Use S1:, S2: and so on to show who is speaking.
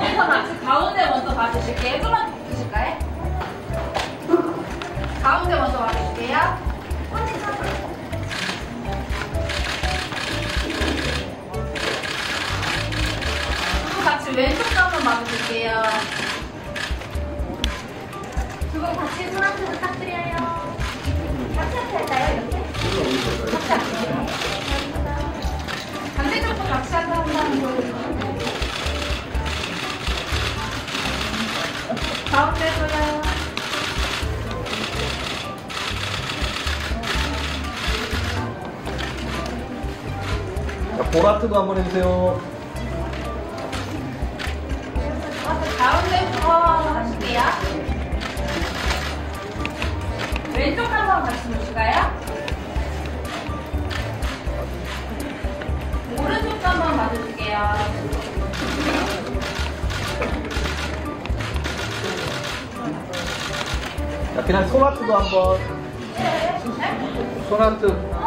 S1: 먼저 같이 가운데 먼저 봐주실게요. 좀만 드실까요? 가운데 먼저 봐주실게요. 그리고 같이 왼쪽도 한번 봐주실게요. 두분 같이 손 한번 부탁 가운데도요.
S2: 자, 보라트도 한번 해주세요.
S1: 가운데부터 하실게요. 왼쪽 한번 같이
S2: 그냥 소라트도 한번.
S1: 네?
S2: 소라트.